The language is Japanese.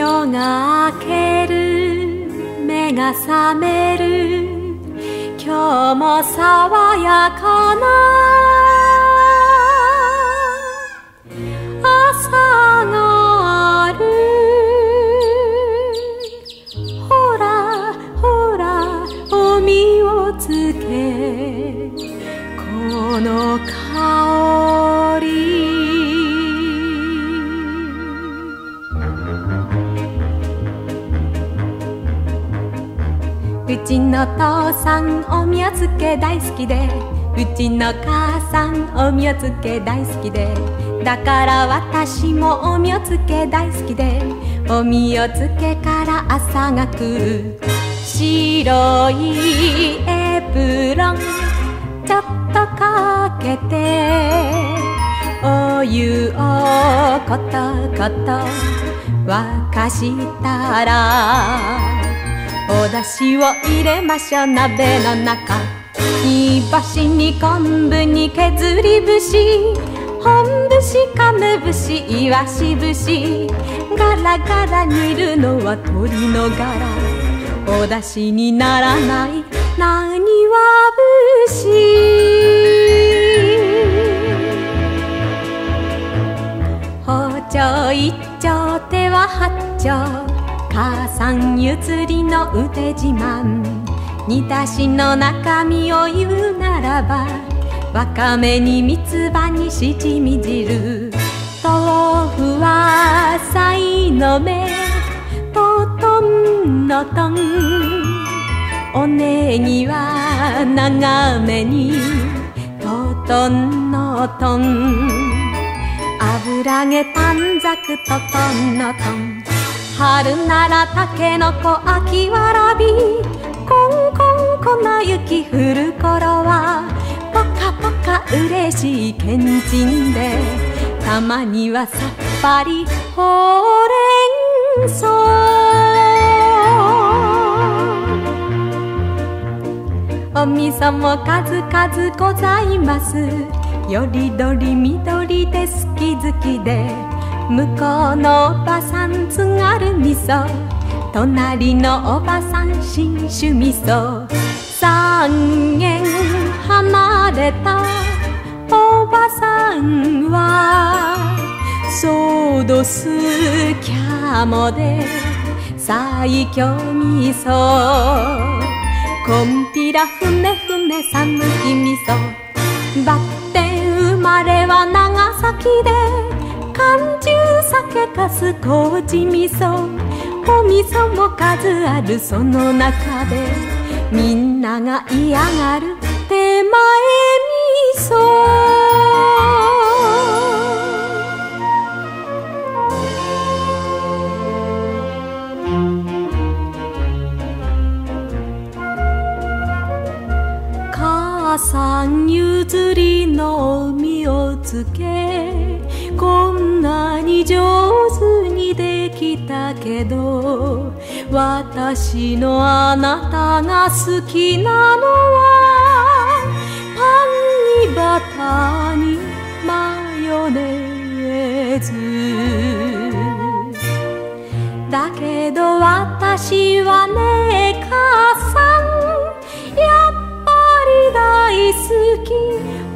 夜が明ける目が覚める。今日も爽やかなちの父さんおみおつけ大好きで。うちの母さんおみおつけ大好きで。だから私もおみおつけ大好きで。おみおつけから朝が来る。白いエプロンちょっとかけて。お湯をことこと沸かしたらお出汁を入れましょう鍋の中。煮干しに昆布に削り節。本節亀節。イワシ節。ガラガラ煮るのは鶏のガラ。お出汁にならない。なにわ節。包丁一丁手は八丁。母さん譲りの腕自慢。煮出しの中身を言うならばわかめに三つ葉にしじみ汁豆腐はさいの目ととんのとん。おねぎは長めにととんのとん。油揚げ短冊ととんのとん。春ならたけのこ秋わらび。こんこん粉雪降る頃はポカポカ嬉しいけんちんでたまにはさっぱりほうれん草。おみそも数々ございます。よりどりみどりで好き好きで向こうのおばさん津軽味噌隣のおばさん新酒味噌三軒離れた。おばさんはソードスキャモで。最強味噌コンピラ船船寒き味噌バッテン生まれは長崎で。缶中酒かす麹味噌。お味噌も数あるその中で。みんなが嫌がる手前味噌。母さん譲りの海をつけこんなに上手にできたけど私のあなたが好きなのはパンにバターにマヨネーズ。だけど私はね母さんや大好き。